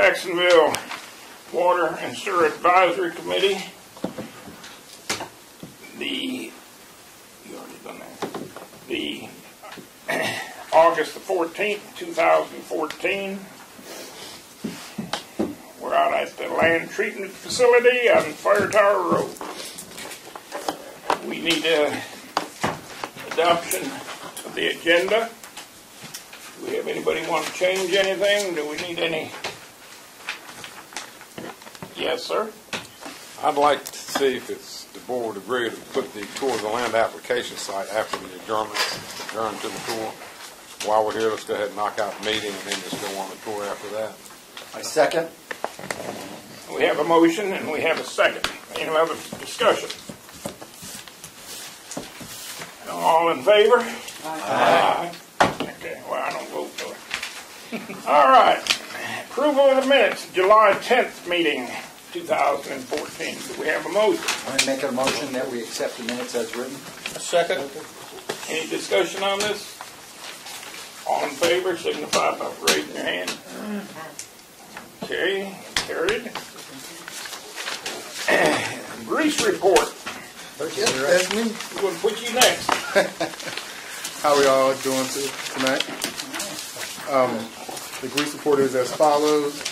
Jacksonville Water and Sewer Advisory Committee. The. The August the fourteenth, two thousand fourteen. We're out at the land treatment facility on Fire Tower Road. We need a adoption of the agenda. Do we have anybody want to change anything? Do we need any? Yes, sir? I'd like to see if it's, the board would agree to put the tour of the land application site after the adjournment, adjourn to the tour. While we're here, let's go ahead and knock out the meeting and then just go on the tour after that. I second. We have a motion and we have a second. Any other discussion? All in favor? Aye. Okay, well, I don't vote for it. All right. Approval of the minutes, July 10th meeting, 2014. Do we have a motion? I'm going to make a motion that we accept the minutes as written. A second. Any discussion on this? All in favor, signify by raising your hand. Okay, carried. Grease report. That's me. We'll put you next. How are we all doing tonight? Um, the grease report is as follows.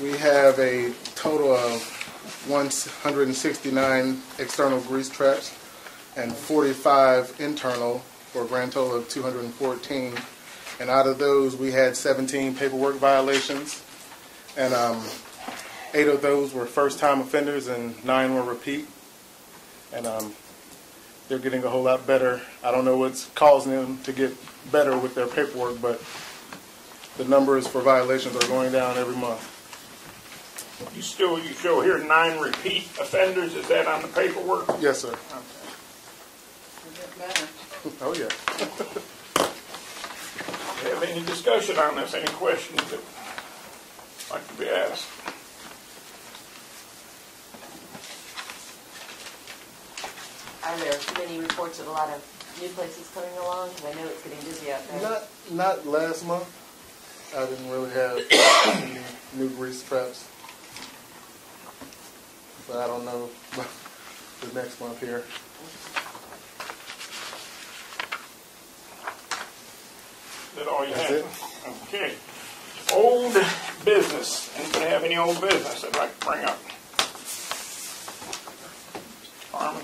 We have a total of one hundred and sixty-nine external grease traps and forty-five internal for a grand total of two hundred and fourteen. And out of those, we had seventeen paperwork violations. And, um, eight of those were first-time offenders and nine were repeat. And, um, they're getting a whole lot better. I don't know what's causing them to get better with their paperwork, but the numbers for violations are going down every month. You still, you show here nine repeat offenders, is that on the paperwork? Yes, sir. Oh, yeah. Do have any discussion on this, any questions that like to be asked? Are there too many reports of a lot of new places coming along? 'Cause I know it's getting busy out there. Not, not last month. I didn't really have any new grease traps. But I don't know the next month here. Is that all you That's have? it. Okay. Old business. Anybody have any old business they'd like to bring up? Carmen?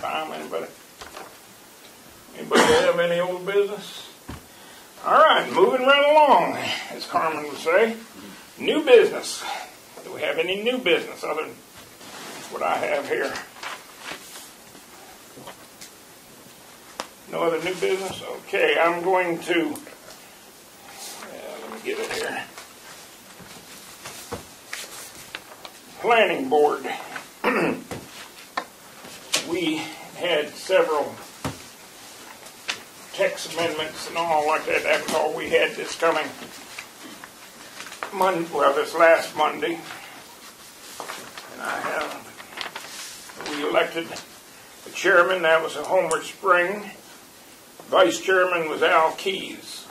Tom, anybody? Anybody have any old business? All right, moving right along, as Carmen would say. New business. Do we have any new business other than what I have here? No other new business? Okay, I'm going to, uh, let me get it here. Planning Board. We had several text amendments and all like that. That was all we had this coming Mon, well, this last Monday. And I have, we elected the chairman, that was a Homer Spring. Vice chairman was Al Keys.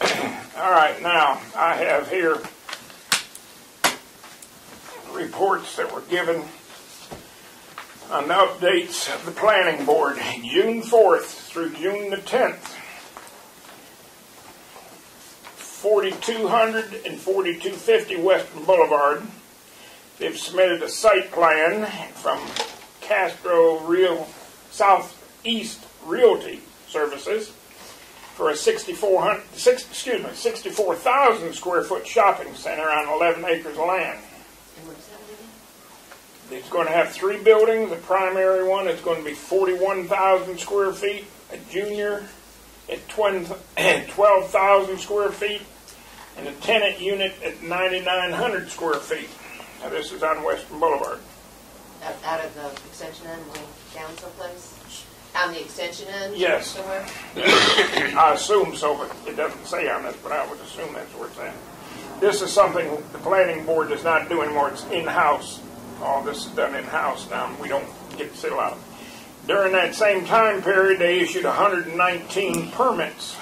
All right, now I have here reports that were given on the updates of the planning board, June 4th through June the 10th. 4200 and 4250 Western Boulevard. They've submitted a site plan from Castro Real Southeast Realty Services for a 6,400, six, excuse me, 64,000 square foot shopping center on 11 acres of land. It's going to have three buildings. The primary one is going to be 41,000 square feet. A junior at 12,000 square feet, and a tenant unit at 9,900 square feet. Now this is on Western Boulevard. Out, out of the extension end, going down someplace? On the extension end? Yes. Somewhere? I assume so, but it doesn't say on this, but I would assume that's where it's at. This is something the planning board does not do anymore. It's in-house. All this is done in-house now. We don't get to sit a lot. During that same time period, they issued 119 permits.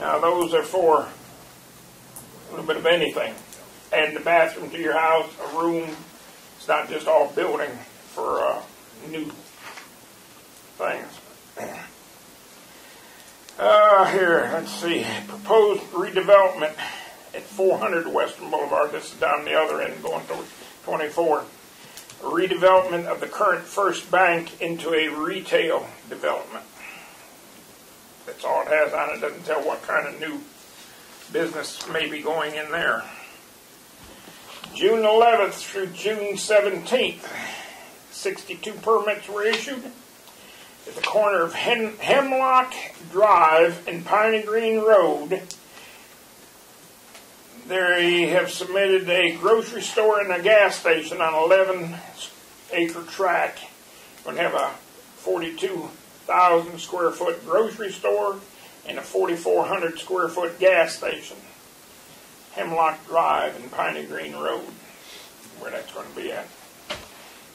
Now, those are for a little bit of anything. Add the bathroom to your house, a room. It's not just all building for uh, new things. Uh, here, let's see. Proposed redevelopment at 400 Western Boulevard. This is down the other end going toward 24. A redevelopment of the current First Bank into a retail development. That's all it has on it. Doesn't tell what kind of new business may be going in there. June 11th through June 17th, 62 permits were issued at the corner of Hem- Hemlock Drive and Piney Green Road. They have submitted a grocery store and a gas station on 11 acre tract. Going to have a 42,000 square foot grocery store and a 4,400 square foot gas station. Hemlock Drive and Piney Green Road, where that's going to be at.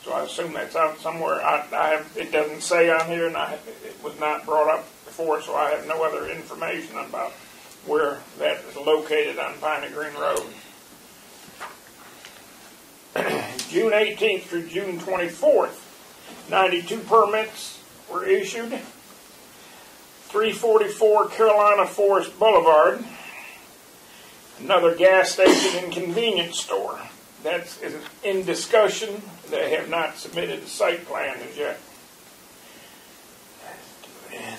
So I assume that's out somewhere. I, I have, it doesn't say on here, and I, it was not brought up before, so I have no other information about where that is located on Piney Green Road. June 18th through June 24th, 92 permits were issued. 344 Carolina Forest Boulevard, another gas station and convenience store. That's in discussion. They have not submitted a site plan as yet.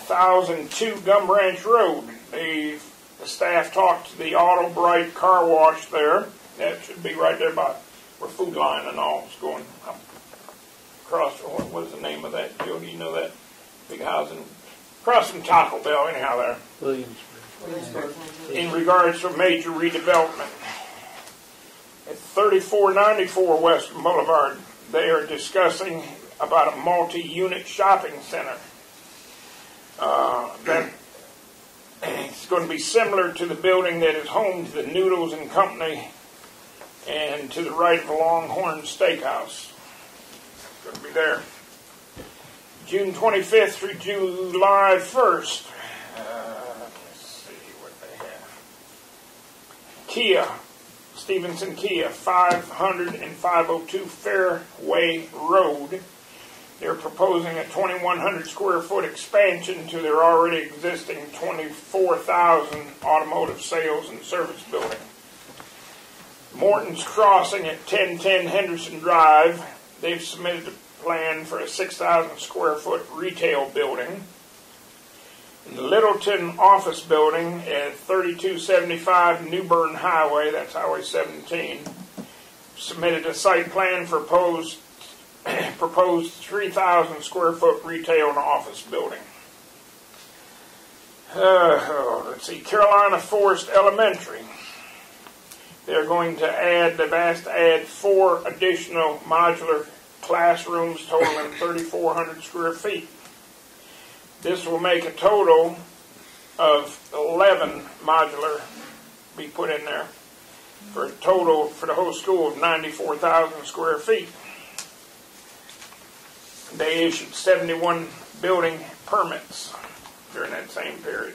1002 Gum Branch Road. The, the staff talked to the Auto Bright car wash there. That should be right there by where Food Lion and all is going up across. What was the name of that? Joe, do you know that big house? housing? Across from Taco Bell, anyhow, there. Williamsburg. In regards to major redevelopment. At 3494 West Boulevard, they are discussing about a multi-unit shopping center. Uh, going to be similar to the building that is home to the Noodles and Company and to the right of the Longhorn Steakhouse. It's going to be there. June 25th through July 1st. Uh, let's see what they have. Kia, Stevenson Kia, 500 and 502 Fairway Road. They're proposing a 2,100 square foot expansion to their already existing 24,000 automotive sales and service building. Morton's Crossing at 1010 Henderson Drive. They've submitted a plan for a 6,000 square foot retail building. Littleton office building at 3275 New Bern Highway, that's Highway 17, submitted a site plan for proposed, proposed 3,000 square foot retail and office building. Uh, oh, let's see, Carolina Forest Elementary. They're going to add, they've asked to add four additional modular classrooms totaling 3,400 square feet. This will make a total of 11 modular be put in there for a total for the whole school of 94,000 square feet. They issued 71 building permits during that same period.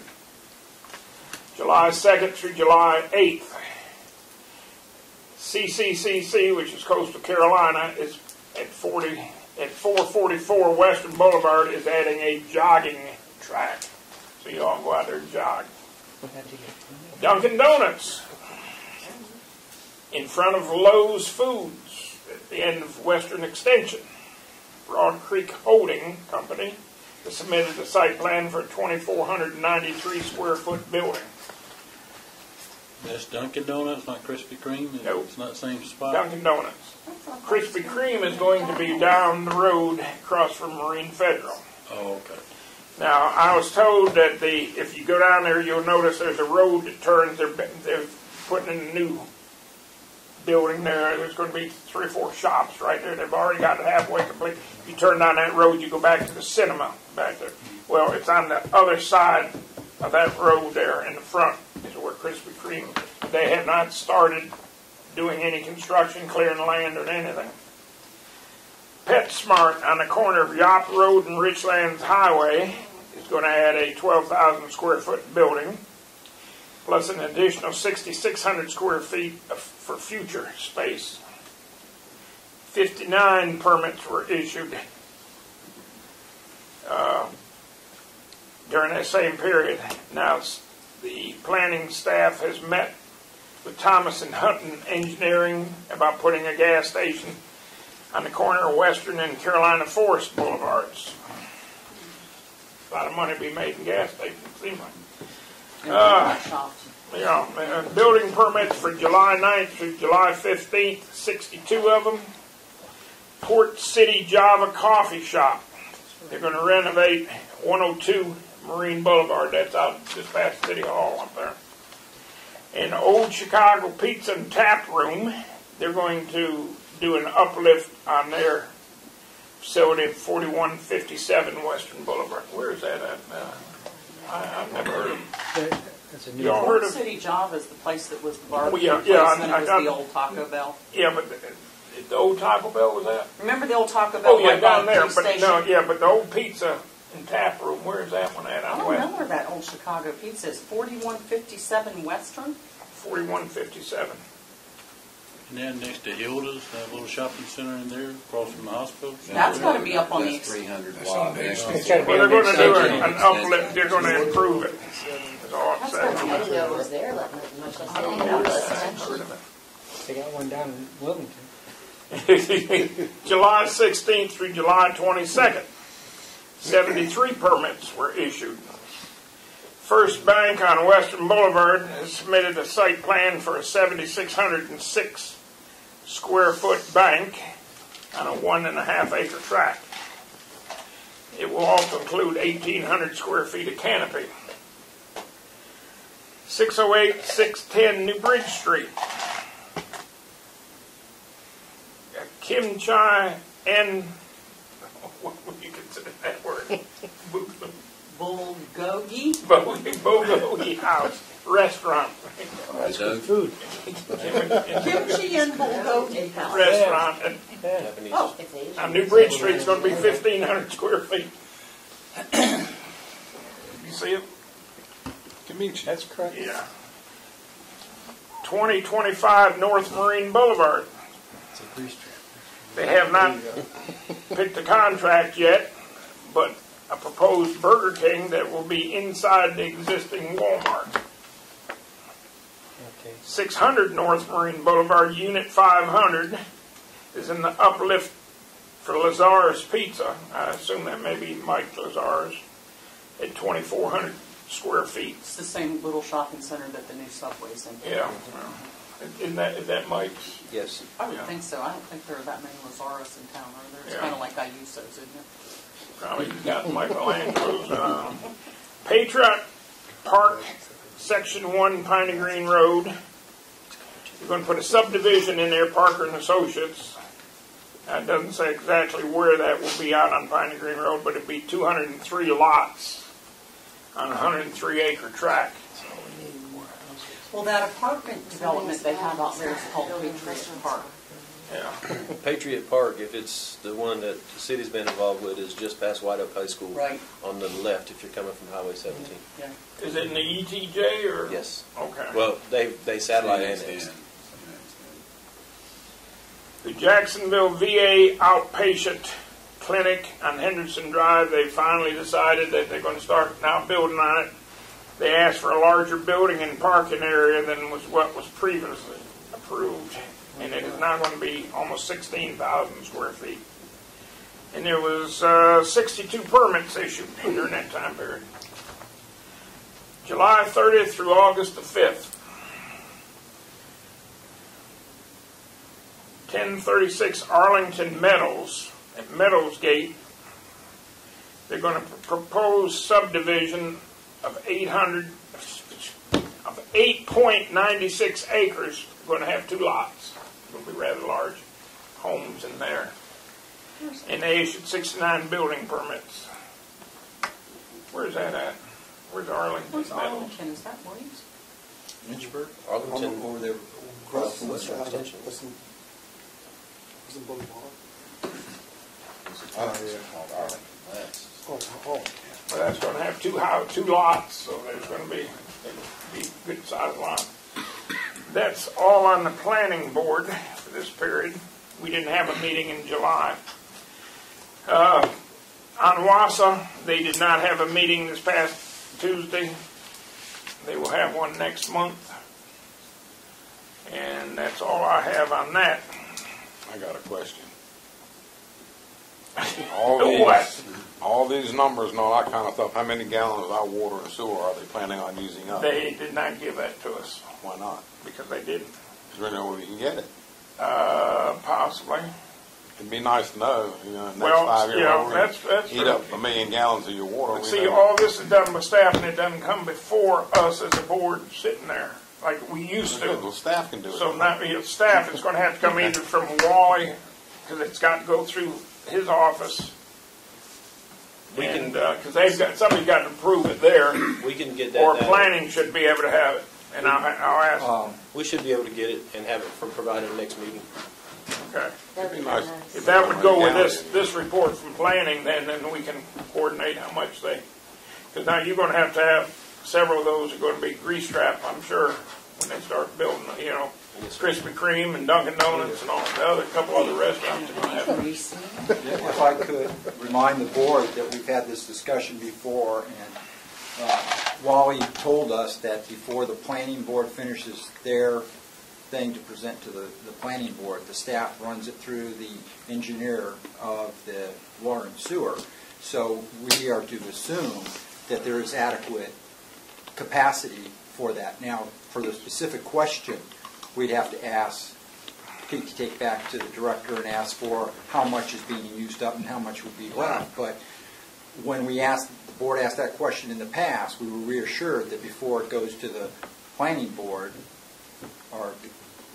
July 2nd through July 8th. CCCC, which is Coastal Carolina, is at 40 at 444 Western Boulevard is adding a jogging track. So you all go out there and jog. Dunkin' Donuts in front of Lowe's Foods at the end of Western Extension. Broad Creek Holding Company has submitted a site plan for a 2,493 square foot building. That's Dunkin' Donuts, not Krispy Kreme? Nope. It's not the same spot? Dunkin' Donuts. Krispy Kreme is going to be down the road across from Marine Federal. Oh, okay. Now, I was told that the if you go down there, you'll notice there's a road that turns. They're they're putting in a new building there. There's going to be three or four shops right there. They've already got it halfway complete. If you turn down that road, you go back to the cinema back there. Well, it's on the other side of that road there in the front is where Krispy Kreme. They have not started doing any construction, clearing land or anything. PetSmart on the corner of Yopp Road and Richlands Highway is going to add a 12,000 square foot building. plus an additional 6,600 square feet for future space. 59 permits were issued uh, during that same period. Now, the planning staff has met with Thomas and Hutton Engineering about putting a gas station on the corner of Western and Carolina Forest Boulevards. A lot of money to be made in gas stations, seems like. Uh, yeah, uh, building permits for July 9th through July 15th, 62 of them. Port City Java Coffee Shop. They're going to renovate 102 Marine Boulevard. That's out just past City Hall up there. And Old Chicago Pizza and Tap Room, they're going to do an uplift on their facility at 4157 Western Boulevard. Where is that at? Uh, I, I've never heard of That's a it. new Y'all one. heard of City Java is the place that was the Oh, barbecue yeah, yeah, and I- it was I the old Taco Bell. Yeah, but the, the old Taco Bell was that? Remember the old Taco Bell? Oh, yeah, down there, but no, yeah, but the old pizza and tap room, where's that one at? I On don't know where that old Chicago pizza is. Forty-one fifty-seven Western? forty-one fifty-seven. And then next to Hilda's, that little shopping center in there, across from the hospital. That's gotta be up on the, That's three hundred block. It's gotta Well, they're gonna do section. an an uplift, they're gonna improve it, that's all I'm That's gotta be, I saying. didn't know it was there, let- much less anything else. They got one down in Wilmington. July sixteenth through July twenty-second, seventy-three permits were issued. First Bank on Western Boulevard has submitted a site plan for a seventy-six hundred and six square foot bank on a one and a half acre tract. It will also include eighteen hundred square feet of canopy. 608, 610 New Bridge Street. Kim Chai and what would that word? Bulgogi? Bogogi House Restaurant. That's good Food. Kimchi and Bulgogi House. Restaurant and Oh, It's Asian. on New Bridge Street. It's going to be fifteen hundred square feet. You see it? Kamichi. That's correct. Yeah. Twenty twenty-five North Marine Boulevard. It's a grease trap. They have not picked a contract yet, but a proposed Burger King that will be inside the existing Walmart. Okay. 600 North Marine Boulevard, Unit 500, is in the uplift for Lazar's Pizza. I assume that may be Mike Lazar's at 2,400 square feet. It's the same little shopping center that the new Subway's in. Yeah. well, Isn't that, is that Mike's? yes. I would Yeah. think so. I don't think there are that many Lazaros in town, are there? It's Yeah. kind of like Ayuso's, isn't it? Probably got Michelangelo's. Um, Patriot Park, Section 1, Piney Green Road. You're going to put a subdivision in there, Parker and Associates. Uh, It doesn't say exactly where that will be out on Piney Green Road, but it'd be 203 lots on a 103 acre tract. Well, that apartment development they have out there is called Patriot Park. Yeah. Patriot Park, if it's the one that the city's been involved with, is just past White Oak High School. Right. On the left, if you're coming from Highway 17. Yeah. Is it in the ETJ or? Yes. Okay. Well, they, they satellite Phoenix annexed. Inn. The Jacksonville VA outpatient clinic on Henderson Drive, they finally decided that they're going to start now building on it. They asked for a larger building and parking area than was what was previously approved. And it is now going to be almost 16,000 square feet. And there was uh, 62 permits issued during that time period. July 30th through August the 5th. 1036 Arlington Meadows at Meadows Gate. They're going to propose subdivision of 800 of 8.96 acres. Going to have two lots. It'll be rather large homes in there. And they issued 69 building permits. Where's that at? Where's Arlington Where's Meadows? Arlington? Is that Williams? Lynchburg? Arlington, Over there. across from Western Extension. Ah, oh, that's, Well, that's going to have two hou two lots, so there's going to be be a good sized lot. That's all on the planning board for this period. We didn't have a meeting in July. Uh, ONWASA, they did not have a meeting this past Tuesday. They will have one next month. And that's all I have on that. I got a question. All What? these, all these numbers and all that kind of stuff, how many gallons of our water and sewer are they planning on using up? They did not give that to us Why not? because they didn't. Is there any way we can get it? Uh, possibly. It'd be nice to know, you know, next Well, five years. yeah, we're gonna that's- that's Eat up a million gallons of your water. But we see, know. all this is done by staff and it doesn't come before us as a board sitting there like we used Good, well, to. staff can do it. So now, know, staff is gonna have to come either from Wally, because it's got to go through his office. We can- And, uh 'cause they've got, somebody's got to approve it there, We can get that or data. planning should be able to have it. And I'll, I'll ask, Um, We should be able to get it and have it for provided the next meeting. okay. That'd be be nice. nice. If that would go with this, this report from planning, then, then we can coordinate how much they, because now you're gonna have to have, several of those are gonna be grease trap, I'm sure, when they start building, you know, Krispy Kreme and Dunkin' Donuts and all the other, couple other restaurants are have. If I could remind the board that we've had this discussion before, and uh, Wally told us that before the planning board finishes their thing to present to the, the planning board, the staff runs it through the engineer of the water and sewer. So we are to assume that there is adequate capacity for that. Now, for the specific question, we'd have to ask take take back to the director and ask for how much is being used up and how much would be left. But when we asked, the board asked that question in the past, we were reassured that before it goes to the planning board, or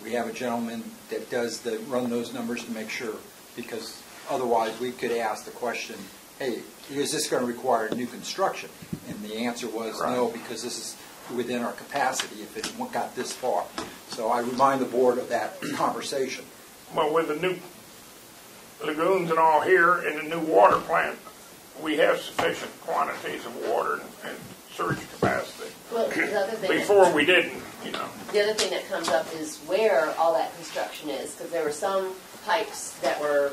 we have a gentleman that does the, run those numbers to make sure, because otherwise we could ask the question, hey, is this going to require new construction? And the answer was no, because this is within our capacity if it got this far. So I remind the board of that conversation. Well, with the new lagoons and all here and the new water plant, we have sufficient quantities of water and- and surge capacity. Well, the other thing. that- Before we didn't, you know. The other thing that comes up is where all that construction is, because there were some pipes that were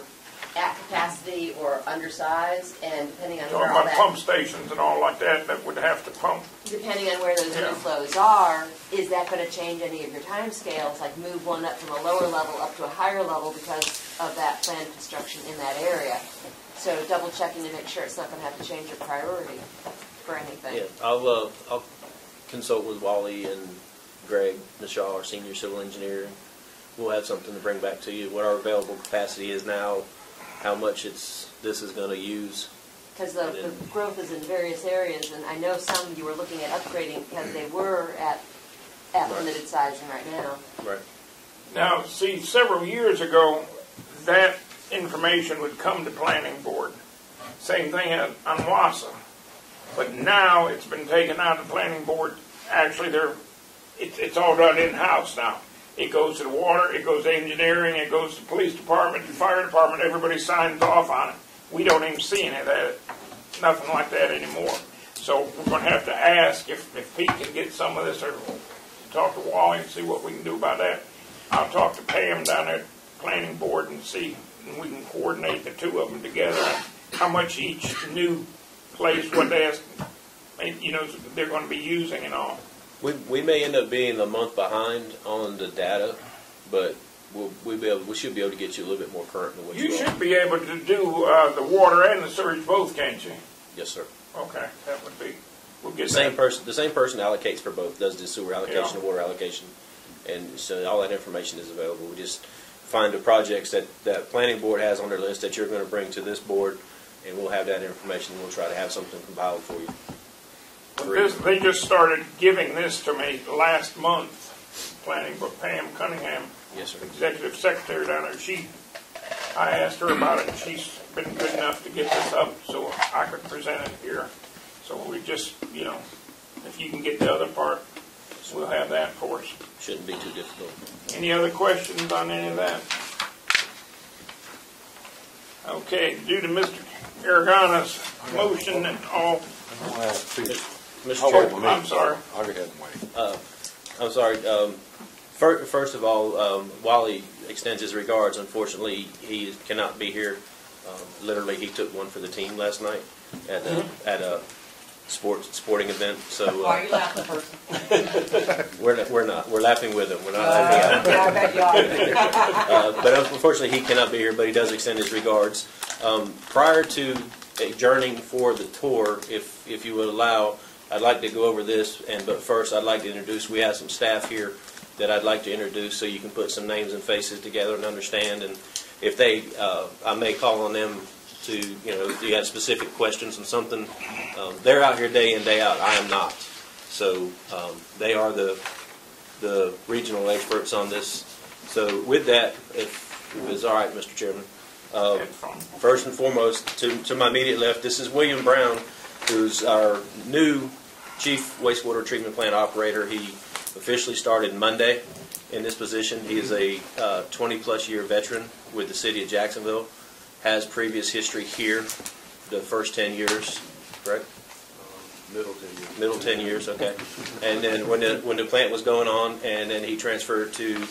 at capacity or undersized, and depending on Talking where all about pump that, stations and all like that, that would have to pump. depending on where those Yeah. new are, is that gonna change any of your timescales? Like move one up from a lower level up to a higher level because of that planned construction in that area? So double checking to make sure it's not gonna have to change your priority for anything. Yeah, I'll, uh, I'll consult with Wally and Greg Nishaw, our senior civil engineer. We'll have something to bring back to you, what our available capacity is now, how much it's, this is gonna use. Because the, the growth is in various areas, and I know some you were looking at upgrading because they were at, at Right. limited sizing right now. Right. Now, see, several years ago, that information would come to planning board. Same thing on ONWASA. But now it's been taken out of the planning board. Actually, they're, it's, it's all done in-house now. It goes to the water, it goes to engineering, it goes to police department, the fire department, everybody signs off on it. We don't even see any of that, nothing like that anymore. So we're gonna have to ask if, if Pete can get some of this, or talk to Wally and see what we can do about that. I'll talk to Pam down at planning board and see, and we can coordinate the two of them together, how much each new place, what they, ask- you know, they're gonna be using and all. We, we may end up being a month behind on the data, but we'll, we'll be able, we should be able to get you a little bit more current than what you You are. should be able to do, uh, the water and the sewage both, can't you? Yes, sir. Okay, that would be, we'll get The same that. person, the same person allocates for both, does the sewer allocation Yeah. and water allocation. And so all that information is available. We just find the projects that, that planning board has on their list that you're gonna bring to this board, and we'll have that information, and we'll try to have something compiled for you. This, they just started giving this to me last month, planning board Pam Cunningham, Yes, sir. executive secretary down there, she, I asked her about it, and she's been good enough to get this up so I could present it here. So we just, you know, if you can get the other part, we'll have that for us. Shouldn't be too difficult. Any other questions on any of that? Okay, due to Mr. Aragona's motion and all, I want to ask Pete, Mr. Chairman. I'm sorry. I'll go ahead and wait. Uh, I'm sorry. Um, fir- first of all, um, Wally extends his regards. Unfortunately, he cannot be here. Um, literally, he took one for the team last night at a, at a sports sporting event. So Why are uh, you laughing, person? we're not, we're not we're laughing with him. We're not Uh, laughing at him. Yeah, I bet you are. Uh, but unfortunately, he cannot be here. But he does extend his regards. Um, prior to adjourning for the tour, if if you would allow, I'd like to go over this. And but first, I'd like to introduce. We have some staff here that I'd like to introduce, so you can put some names and faces together and understand. And if they, uh, I may call on them to, you know, if you have specific questions on something. Um, they're out here day in day out. I am not. So um, they are the the regional experts on this. So with that, if it was all right, Mr. Chairman. Uh, First and foremost, to, to my immediate left, this is William Brown, who's our new chief wastewater treatment plant operator. He officially started Monday in this position. He is a 20-plus year veteran with the city of Jacksonville, has previous history here, the first 10 years, correct? Middle 10 years. Middle 10 years, okay. And then when the, when the plant was going on, and then he transferred to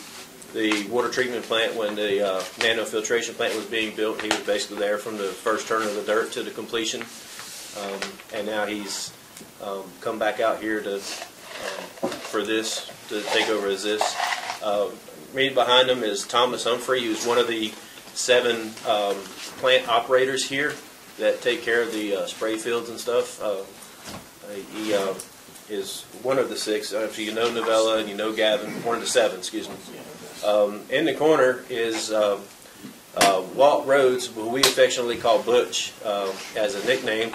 the water treatment plant when the uh, nanofiltration plant was being built. He was basically there from the first turn of the dirt to the completion. Um, And now he's um, come back out here to, um, for this, to take over as this. Uh, Right behind him is Thomas Humphrey, who's one of the seven um, plant operators here that take care of the uh, spray fields and stuff. Uh, he uh, is one of the six. Uh, If you know Novella and you know Gavin, one of the seven, excuse me. Um, in the corner is uh, Walt Rhodes, who we affectionately call Butch as a nickname.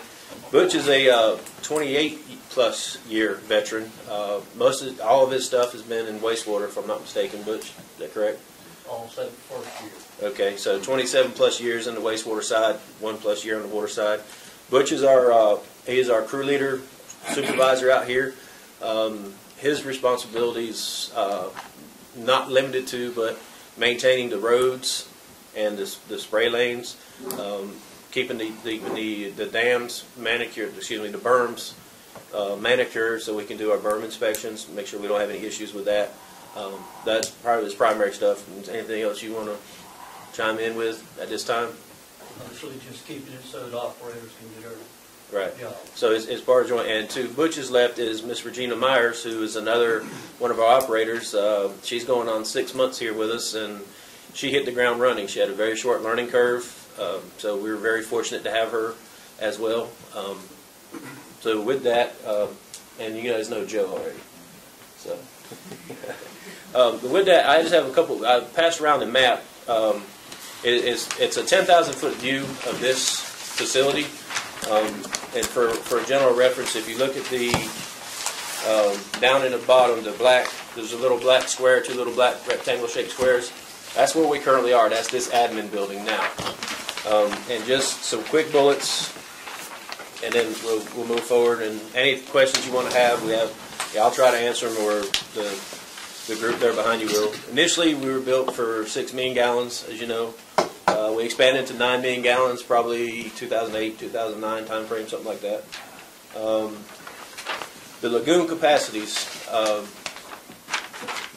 Butch is a uh, 28 plus year veteran. Uh, most of all of his stuff has been in wastewater, if I'm not mistaken. Butch, is that correct? All set first year. Okay, so 27 plus years in the wastewater side, one plus year on the water side. Butch is our uh, he is our crew leader, supervisor out here. Um, his responsibilities uh, not limited to, but maintaining the roads and the, the spray lanes, um, keeping the, the, the, the dams manicured, excuse me, the berms uh, manicured so we can do our berm inspections, make sure we don't have any issues with that. Um, that's of his primary stuff. Anything else you want to chime in with at this time? Actually, just keeping it so that operators can do their Right. job. So as, as far as joint, and to Butch's left is Miss Regina Myers, who is another one of our operators. Uh, she's going on six months here with us, and she hit the ground running. She had a very short learning curve, um, so we were very fortunate to have her as well. Um, so with that, um, and you guys know Joe already, so. um, but with that, I just have a couple. I passed around the map. Um, it, it's it's a 10,000 foot view of this facility. Um, and for, for general reference, if you look at the, um, down in the bottom, the black, there's a little black square, two little black rectangle shaped squares. That's where we currently are. That's this admin building now. Um, and just some quick bullets, and then we'll, we'll move forward. And any questions you want to have, we have, yeah, I'll try to answer them, or the, the group there behind you will. Initially, we were built for six million gallons, as you know. Uh, we expanded to 9 million gallons, probably 2008, 2009 timeframe, something like that. Um, the lagoon capacities, um,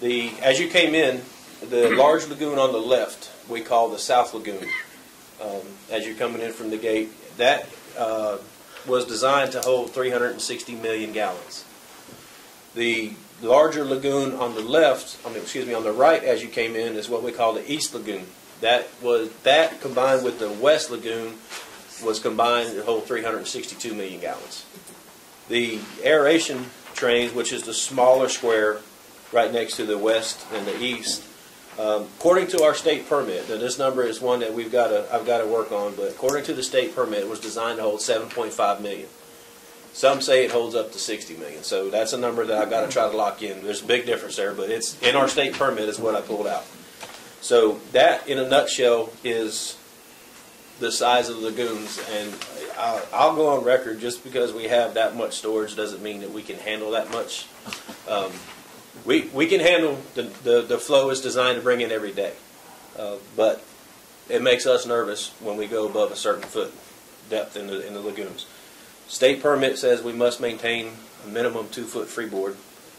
the as you came in, the large lagoon on the left we call the South Lagoon. Um, as you're coming in from the gate, that uh, was designed to hold 360 million gallons. The larger lagoon on the left, I mean, excuse me, on the right as you came in is what we call the East Lagoon. That was that combined with the West Lagoon was combined to hold 362 million gallons. The aeration trains, which is the smaller square right next to the west and the east, um, according to our state permit, now this number is one that we've got to I've got to work on, but according to the state permit, it was designed to hold 7.5 million. Some say it holds up to 60 million, so that's a number that I've got to try to lock in. There's a big difference there, but it's in our state permit is what I pulled out. So that, in a nutshell, is the size of the lagoons. And I'll, I'll go on record just because we have that much storage doesn't mean that we can handle that much. Um, we, we can handle the, the, the flow is designed to bring in every day. Uh, but it makes us nervous when we go above a certain foot depth in the, in the lagoons. State permit says we must maintain a minimum two-foot freeboard.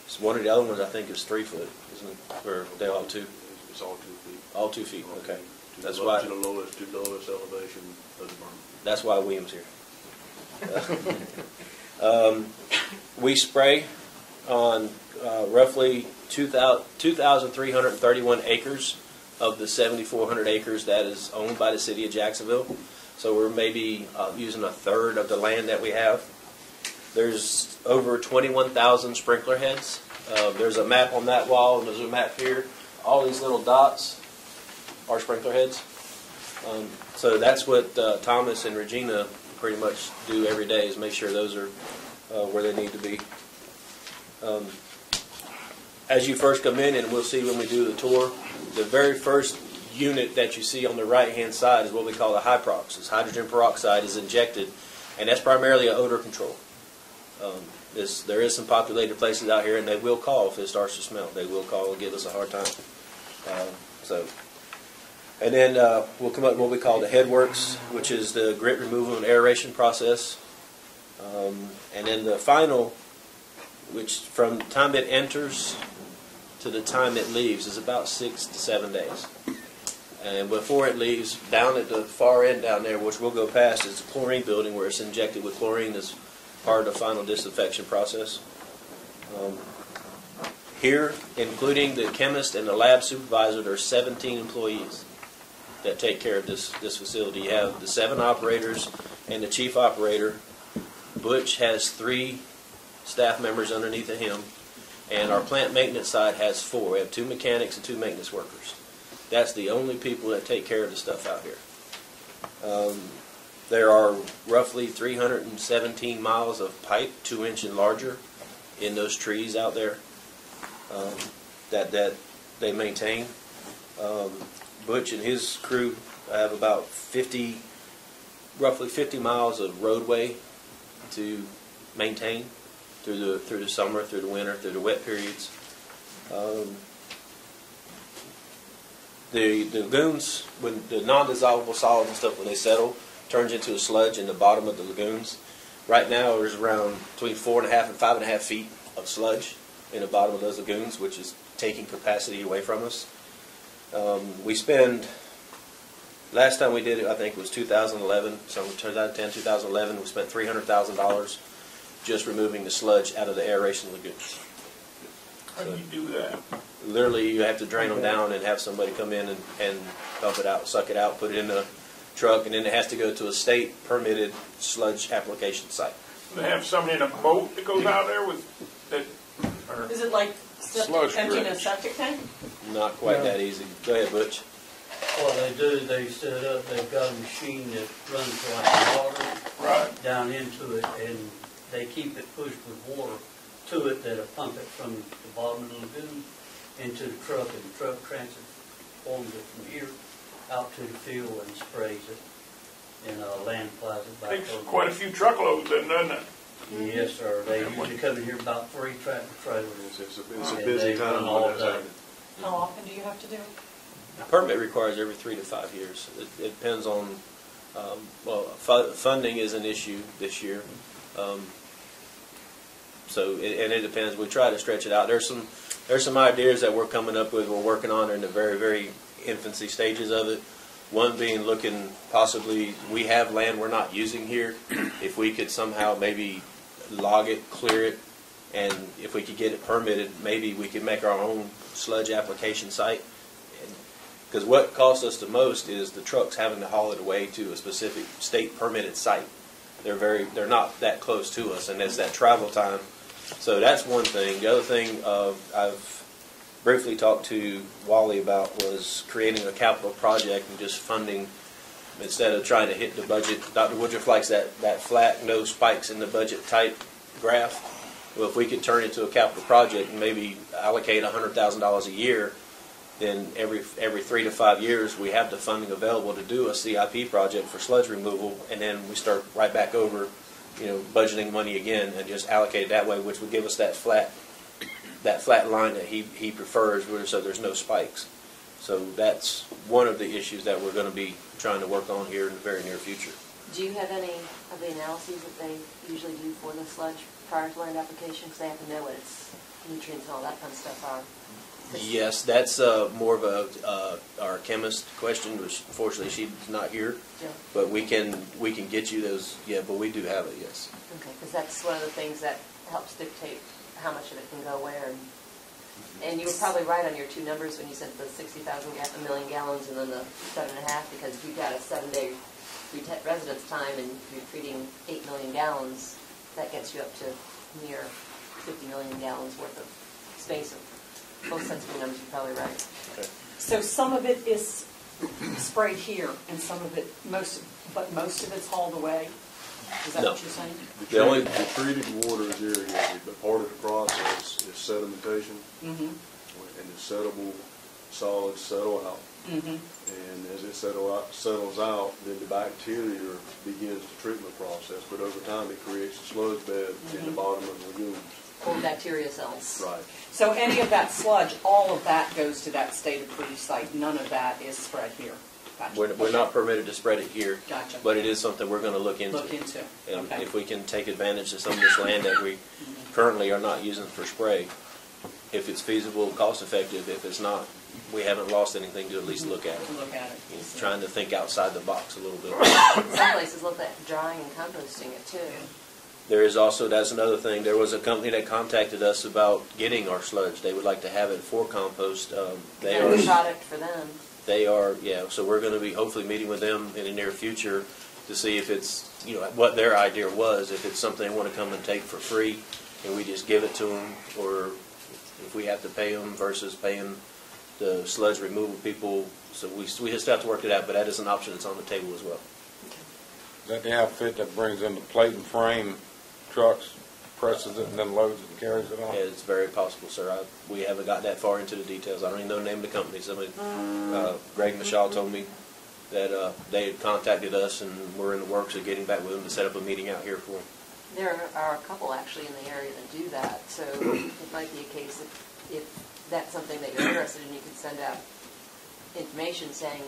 So One of the other ones, I think, is three foot, isn't it? Or they all two? It's all two feet. All two feet, okay. To That's the- why- To the lowest, to the lowest elevation of the berm. That's why William's here. Um, We spray on uh, roughly 2,000 2,331 acres of the 7,400 acres that is owned by the city of Jacksonville. So we're maybe uh, using a third of the land that we have. There's over 21,000 sprinkler heads. Uh, There's a map on that wall, and there's a map here. All these little dots are sprinkler heads. Um, So that's what uh, Thomas and Regina pretty much do every day, is make sure those are uh, where they need to be. Um, As you first come in, and we'll see when we do the tour, the very first unit that you see on the right-hand side is what we call a hyprox. This hydrogen peroxide is injected, and that's primarily an odor control. Um, this, there is some populated places out here, and they will call if it starts to smell. They will call and give us a hard time. Uh, So, and then uh, we'll come up with what we call the headworks, which is the grit removal and aeration process. Um, and then the final, which from the time it enters to the time it leaves is about six to seven days. And before it leaves, down at the far end down there, which we'll go past, is the chlorine building where it's injected with chlorine as part of the final disinfection process. Um, here, including the chemist and the lab supervisor, there are 17 employees that take care of this, this facility. You have the seven operators and the chief operator. Butch has three staff members underneath of him, and our plant maintenance side has four. We have two mechanics and two maintenance workers. That's the only people that take care of the stuff out here. Um, there are roughly 317 miles of pipe, two inch and larger, in those trees out there um, that that they maintain. Um, Butch and his crew have about 50, roughly 50 miles of roadway to maintain through the through the summer, through the winter, through the wet periods. Um, the the lagoons, when the non-dissolvable solids and stuff, when they settle, turns into a sludge in the bottom of the lagoons. Right now, there's around between four and a half and five and a half feet of sludge in the bottom of those lagoons, which is taking capacity away from us. Um, we spend, last time we did it, I think it was 2011, so 2010, 2011, we spent $300,000 just removing the sludge out of the aeration lagoons. How do you do that? Literally, you have to drain them down and have somebody come in and, and pump it out, suck it out, put it in a truck, and then it has to go to a state permitted sludge application site. They have somebody in a boat that goes out there with, that, or, Is it like Sludge septic, emptying a dredge. septic tank? Not quite that easy. Go ahead, Butch. What they do, they set up, they've got a machine that runs like water right, down into it, and they keep it pushed with water to it that'll pump it from the bottom of the lagoon into the truck, and the truck transforms it from here out to the field and sprays it, and uh, land applies it back takes over. quite a few truckloads then, doesn't it? Yes, sir, they usually come in here about three tractor trailers. It's, it's a, it's a And busy they run time all when that's day. happening. How often do you have to do it? Permit requires every three to five years. It, it depends on, um, well, fu- funding is an issue this year. Um, so, it- and it depends. We try to stretch it out. There's some, there's some ideas that we're coming up with. We're working on. They're in the very, very infancy stages of it. One being looking possibly, we have land we're not using here. If we could somehow maybe log it, clear it, and if we could get it permitted, maybe we could make our own sludge application site. Because what costs us the most is the trucks having to haul it away to a specific state permitted site. They're very, they're not that close to us, and it's that travel time. So that's one thing. The other thing uh, I've briefly talked to Wally about was creating a capital project and just funding instead of trying to hit the budget. Dr. Woodruff likes that, that flat, no spikes in the budget type graph. Well, if we could turn it into a capital project and maybe allocate $100,000 a year, then every, every three to five years, we have the funding available to do a CIP project for sludge removal, and then we start right back over, you know, budgeting money again and just allocate it that way, which would give us that flat, that flat line that he, he prefers, where, so there's no spikes. So that's one of the issues that we're gonna be trying to work on here in the very near future. Do you have any of the analyses that they usually do for the sludge prior to land application? Because they have to know what its nutrients and all that fun stuff are. Yes, that's uh, more of a, uh, our chemist question, which unfortunately she's not here. Yeah. But we can, we can get you those, yeah, but we do have it, yes. Okay, because that's one of the things that helps dictate how much of it can go where. And, and you were probably right on your two numbers when you said the sixty thousand, a million gallons and then the seven and a half, because you've got a seven-day residence time and you're treating eight million gallons, that gets you up to near fifty million gallons worth of space. Both sets of your numbers, you're probably right. So some of it is sprayed here, and some of it, most, but most of it's hauled away? Is that No. what you're saying? The only- The treated water is irrigated, but part of the process is sedimentation, Mm-hmm, and the settable solids settle out. mm-hmm. And as it settle out, settles out, then the bacteria begins the treatment process, but over time it creates a sludge bed in the bottom of the lagoons. Or bacteria cells. Right. So any of that sludge, all of that goes to that state-approved site, none of that is spread here? Gotcha. We're, we're not permitted to spread it here, Gotcha. but it is something we're gonna look into. Look into, And okay. if we can take advantage of some of this land that we mm-hmm. currently are not using for spray, if it's feasible, cost-effective, if it's not, we haven't lost anything to at least look at it. Look at it. You know, Trying to think outside the box a little bit. Some places look at drying and composting it too. There is also, that's another thing, there was a company that contacted us about getting our sludge. They would like to have it for compost. Um, They Kind of a are, product for them. they are, yeah, so we're gonna be hopefully meeting with them in the near future to see if it's, you know, what their idea was, if it's something they wanna come and take for free and we just give it to them, or if we have to pay them versus paying the sludge removal people. So we, we just have to work it out, but that is an option that's on the table as well. Is that the outfit that brings in the plate and frame trucks, presses it, and then loads it and carries it on? It's very possible, sir. I, we haven't got that far into the details. I don't even know the name of the company. Somebody, uh, Greg Michelle told me that, uh, they had contacted us and we're in the works of getting back with them to set up a meeting out here for them. There are a couple actually in the area that do that, so it might be a case if, if that's something that you're interested in, you could send out information saying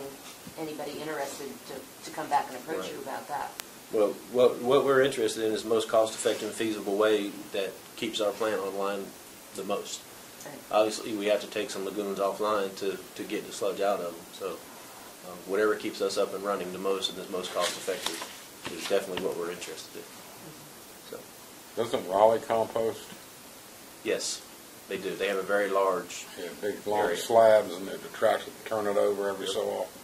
anybody interested to, to come back and approach you about that. Well, what, what we're interested in is the most cost-effective and feasible way that keeps our plant online the most. Right. Obviously, we have to take some lagoons offline to, to get the sludge out of them, so, uh, whatever keeps us up and running the most and is most cost-effective is definitely what we're interested in. So, Doesn't Raleigh compost? yes, they do. They have a very large, Yeah, big long Area. slabs and they tractor turn it over every so often.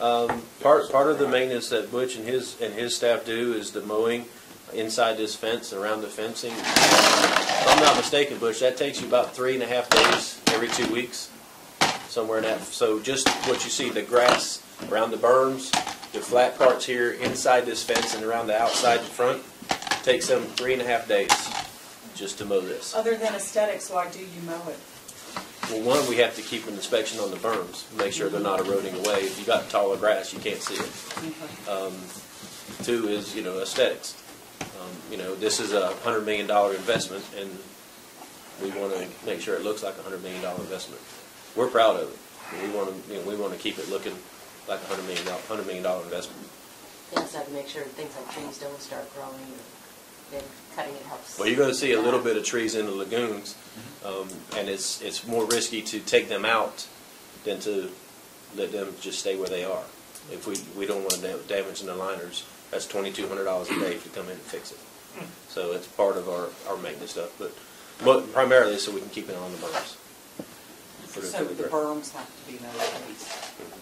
Um, part, part of the maintenance that Butch and his, and his staff do is the mowing inside this fence, around the fencing. If I'm not mistaken, Butch, that takes you about three and a half days every two weeks, somewhere in that. So just what you see, the grass around the berms, the flat parts here inside this fence and around the outside and front, takes them three and a half days just to mow this. Other than aesthetics, why do you mow it? Well, one, we have to keep an inspection on the berms, make sure they're not eroding away. If you've got taller grass, you can't see it. Um, Two is, you know, aesthetics. Um, You know, this is a hundred million dollar investment, and we want to make sure it looks like a hundred million dollar investment. We're proud of it. We want to, you know, we want to keep it looking like a hundred million dollar, hundred million dollar investment. You also have to make sure things like trees don't start growing, or then cutting it helps. Well, you're going to see a little bit of trees in the lagoons, um, and it's, it's more risky to take them out than to let them just stay where they are. If we, we don't want to da- damage the liners, that's twenty-two hundred dollars a day to come in and fix it. So it's part of our, our maintenance stuff, but, but primarily so we can keep it on the berms. For the- So for the the- berms have to be mowed.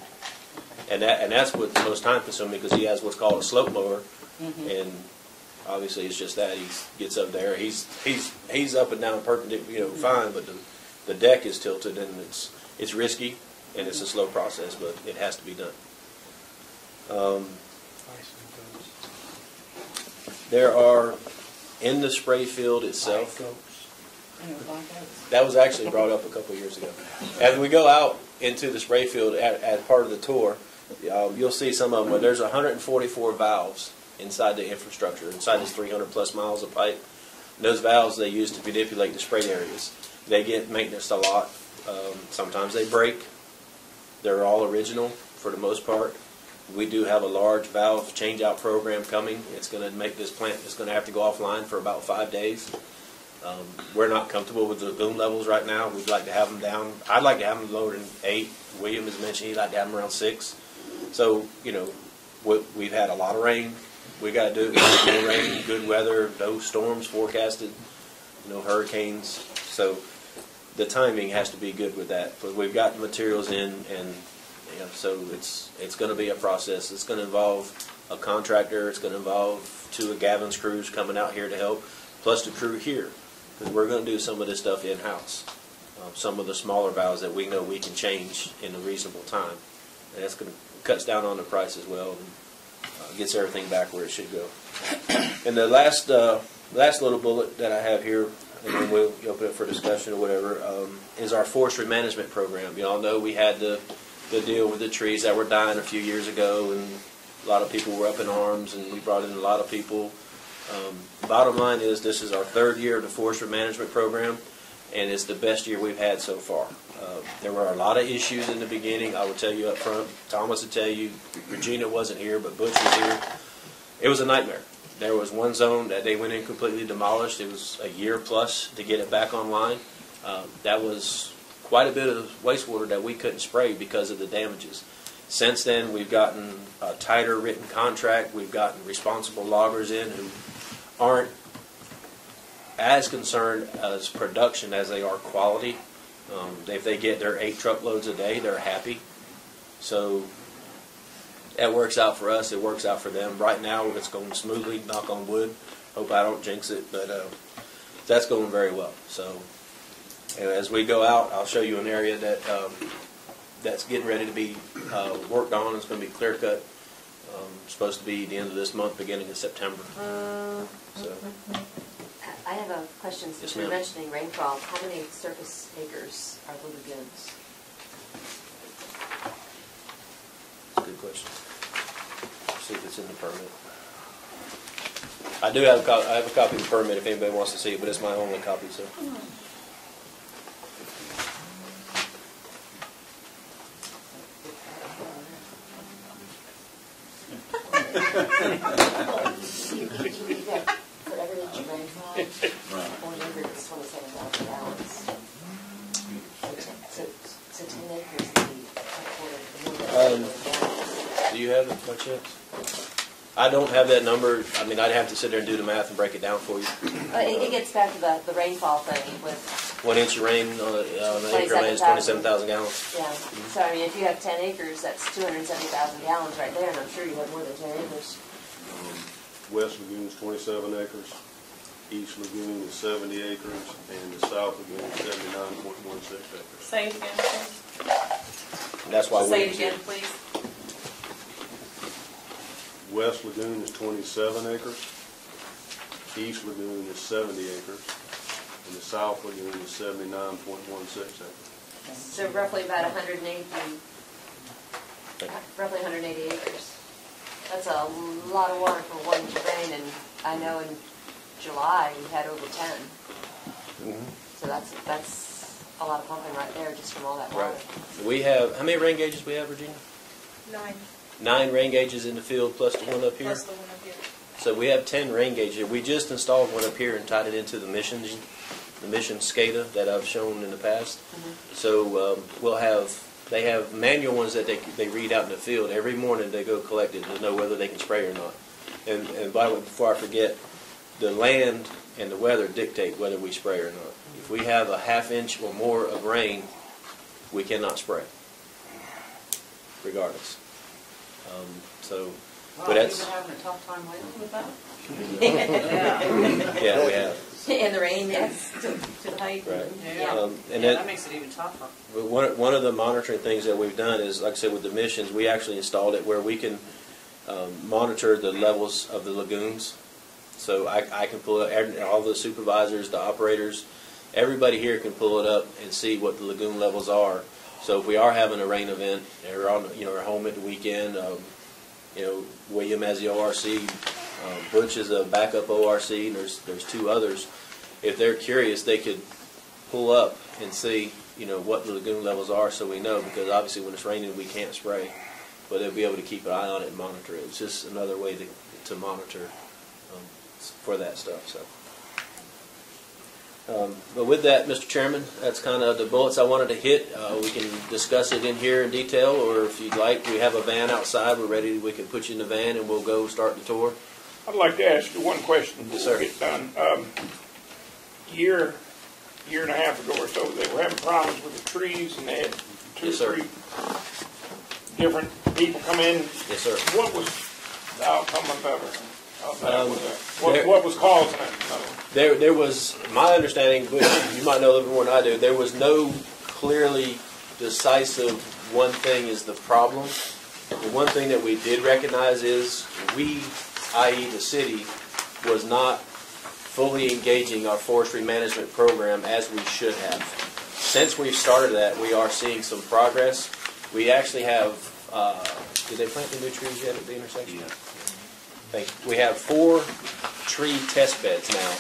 And that, and that's what's the most time consuming, because he has what's called a slope mower, and obviously it's just that, he gets up there, he's, he's, he's up and down perpendicular, you know, fine, but the, the deck is tilted and it's, it's risky, and it's a slow process, but it has to be done. Um, There are, in the spray field itself, You know, like those. that was actually brought up a couple years ago. As we go out into the spray field at, at part of the tour, um, you'll see some of them, where there's 144 valves inside the infrastructure, inside this 300 plus miles of pipe. Those valves they use to manipulate the spray areas. They get maintenance a lot. Um, sometimes they break. They're all original for the most part. We do have a large valve change-out program coming. It's gonna make this plant, it's gonna have to go offline for about five days. Um, We're not comfortable with the lagoon levels right now. We'd like to have them down, I'd like to have them lower than eight. William has mentioned he'd like to have them around six. So, you know, we, we've had a lot of rain. We gotta do, good rain, good weather, no storms forecasted, no hurricanes. So the timing has to be good with that. But we've got the materials in and, you know, so it's, it's gonna be a process. It's gonna involve a contractor, it's gonna involve two of Gavin's crews coming out here to help, plus the crew here. Because we're gonna do some of this stuff in-house. Um, some of the smaller valves that we know we can change in a reasonable time. And that's gonna, cuts down on the price as well and gets everything back where it should go. And the last, uh, last little bullet that I have here, and then we'll open it for discussion or whatever, um, is our forestry management program. You all know we had the, the deal with the trees that were dying a few years ago, and a lot of people were up in arms, and we brought in a lot of people. Um, bottom line is, this is our third year of the forestry management program, and it's the best year we've had so far. Uh, there were a lot of issues in the beginning. I will tell you up front. Thomas will tell you. Regina wasn't here, but Butch was here. It was a nightmare. There was one zone that they went in completely demolished. It was a year plus to get it back online. Uh, that was quite a bit of wastewater that we couldn't spray because of the damages. Since then, we've gotten a tighter written contract. We've gotten responsible loggers in who aren't as concerned as production as they are quality. Um, if they get their eight truckloads a day, they're happy. So that works out for us. It works out for them. Right now, it's going smoothly. Knock on wood. Hope I don't jinx it, but uh, that's going very well. So as we go out, I'll show you an area that um, that's getting ready to be uh, worked on. It's going to be clear cut. Um, supposed to be the end of this month, beginning of September. So I have a question, since Yes, you're ma'am. mentioning rainfall, how many surface acres are the lagoons? That's a good question. See if it's in the permit. I do have a co- I have a copy of the permit if anybody wants to see it, but it's my only copy, so. You got, for every inch of rainfall, one acre is twenty-seven thousand gallons. So ten- So, so ten acres would be a quarter of a Um, million gallons. Do you have chance? I don't have that number. I mean, I'd have to sit there and do the math and break it down for you. But it, it gets back to the, the rainfall thing with, One inch of rain on an acre of land is 27,000. twenty-seven thousand gallons. yeah. Mm-hmm. So I mean, if you have ten acres, that's two hundred and seventy thousand gallons right there, and I'm sure you have more than ten acres. Um, West Lagoon is twenty-seven acres, East Lagoon is seventy acres, and the South Lagoon is seventy-nine point one six acres. Say it again, please. That's why Say we. it again, please. West Lagoon is twenty-seven acres, East Lagoon is seventy acres, and the South Lagoon is seventy-nine point one six acres. So roughly about hundred and eighty, roughly hundred and eighty acres. That's a lot of water for one inch of rain, and I know in July, we had over ten. Mhm. So that's, that's a lot of pumping right there, just from all that water. Right. We have, how many rain gauges we have, Virginia? Nine, Nine rain gauges in the field plus the one up here. plus the one up here. So we have ten rain gauges. We just installed one up here and tied it into the missions, the mission SCADA that I've shown in the past. So um, we'll have, they have manual ones that they, they read out in the field. Every morning they go collect it to know whether they can spray or not. And, and by the way, before I forget, the land and the weather dictate whether we spray or not. If we have a half inch or more of rain, we cannot spray, regardless. Um, So, Wow, but you've that's, been having a tough time lately with that? yeah, we have. In the rain, yes. To to the height? Right. Yeah. Um, Yeah, and that that, makes it even tougher. but one, one of the monitoring things that we've done is, like I said, with the missions, we actually installed it where we can um, monitor the levels of the lagoons. So I, I can pull it, all the supervisors, the operators, everybody here can pull it up and see what the lagoon levels are. So if we are having a rain event, they're on, you know, we're home at the weekend, um, you know, William has the ORC, um, Butch is a backup ORC, and there's, there's two others. If they're curious, they could pull up and see, you know, what the lagoon levels are so we know, because obviously when it's raining, we can't spray. but they'll be able to keep an eye on it and monitor it. It's just another way to, to monitor um, for that stuff, so. Um, But with that, Mr. Chairman, that's kind of the bullets I wanted to hit. Uh, We can discuss it in here in detail, or if you'd like, we have a van outside, we're ready, we can put you in the van and we'll go start the tour. I'd like to ask you one question Yes, before sir. we get done. Um, year, year and a half ago or so, they were having problems with the trees and they had two Yes, sir. three different people come in. Yes, sir. What was the outcome of that? Of that? Um, What, there- what was causing it? Uh, There, there was, my understanding, which you might know a little bit more than I do, there was no clearly decisive one thing is the problem. The one thing that we did recognize is we, i.e. the city, was not fully engaging our forestry management program as we should have. Since we've started that, we are seeing some progress. We actually have, uh, did they plant the new trees yet at the intersection? Thank We have four tree test beds now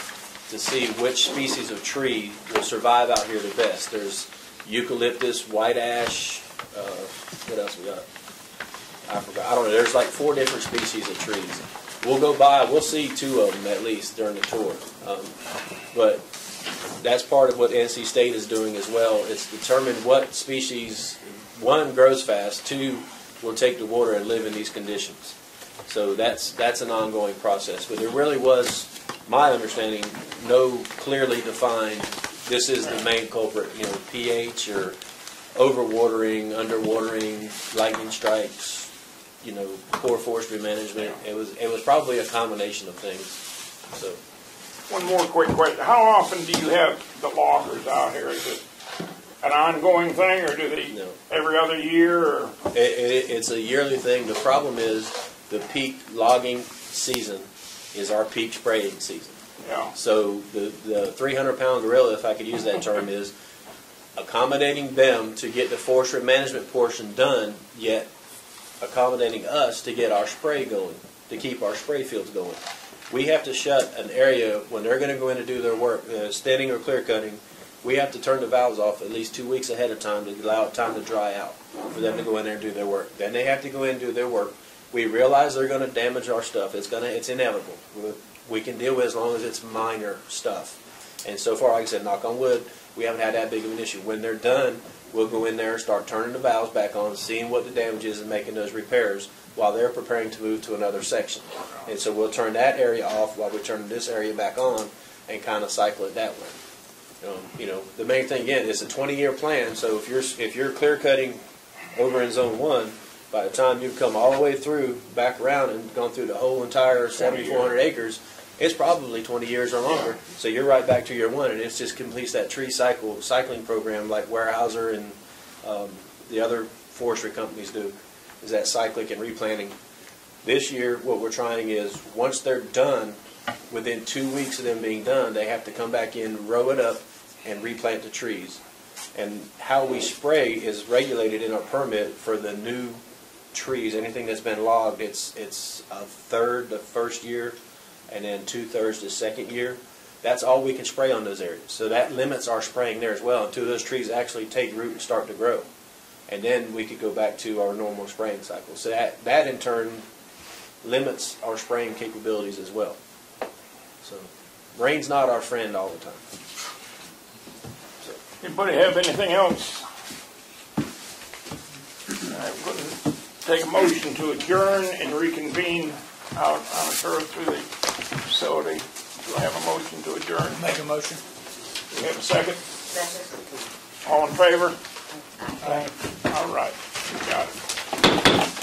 to see which species of tree will survive out here the best. There's eucalyptus, white ash, uh, what else we got? I forgot. I don't know. There's like four different species of trees. We'll go by. We'll see two of them at least during the tour. Um, but that's part of what NC State is doing as well. It's determine what species one grows fast, two will take the water and live in these conditions. So that's that's an ongoing process. But there really was, my understanding, no clearly defined. This is the main culprit. You know, pH or overwatering, underwatering, lightning strikes. You know, poor forestry management. It was it was probably a combination of things. So. One more quick question. How often do you have the loggers out here? Is it an ongoing thing or do they No. every other year or? It, it, it's a yearly thing. The problem is the peak logging season is our peak spraying season. Yeah. So the, the 300 pound gorilla, if I could use that term, is accommodating them to get the forestry management portion done, yet accommodating us to get our spray going, to keep our spray fields going. We have to shut an area when they're going to go in to do their work, uh, standing or clear cutting. We have to turn the valves off at least two weeks ahead of time to allow time to dry out for them to go in there and do their work. Then they have to go in and do their work. We realize they're going to damage our stuff. It's gonna, it's inevitable. We- can deal with it as long as it's minor stuff. And so far, like I said, knock on wood, we haven't had that big of an issue. When they're done, we'll go in there and start turning the valves back on, seeing what the damage is and making those repairs while they're preparing to move to another section. And so we'll turn that area off while we turn this area back on and kind of cycle it that way. Um, you know, the main thing again, it's a 20-year plan, so if you're, if you're clear cutting over in zone one, by the time you've come all the way through, back around and gone through the whole entire 7,400 acres, it's probably 20 years or longer. So you're right back to year one, and it just completes that tree cycle, cycling program like Weyerhaeuser and um, the other forestry companies do, is that cyclic and replanting. This year, what we're trying is, once they're done, within two weeks of them being done, they have to come back in, row it up, and replant the trees. And how we spray is regulated in our permit for the new trees, anything that's been logged, it's, it's a third the first year, and then two-thirds the second year. That's all we can spray on those areas. So that limits our spraying there as well, until those trees actually take root and start to grow. And then we could go back to our normal spraying cycle. So that, that in turn limits our spraying capabilities as well. So rain's not our friend all the time. Anybody have anything else? All right, take a motion to adjourn and reconvene out on the tour through the facility. Do I have a motion to adjourn? Make a motion. Do we have a second? Second. All in favor? All right, you got it.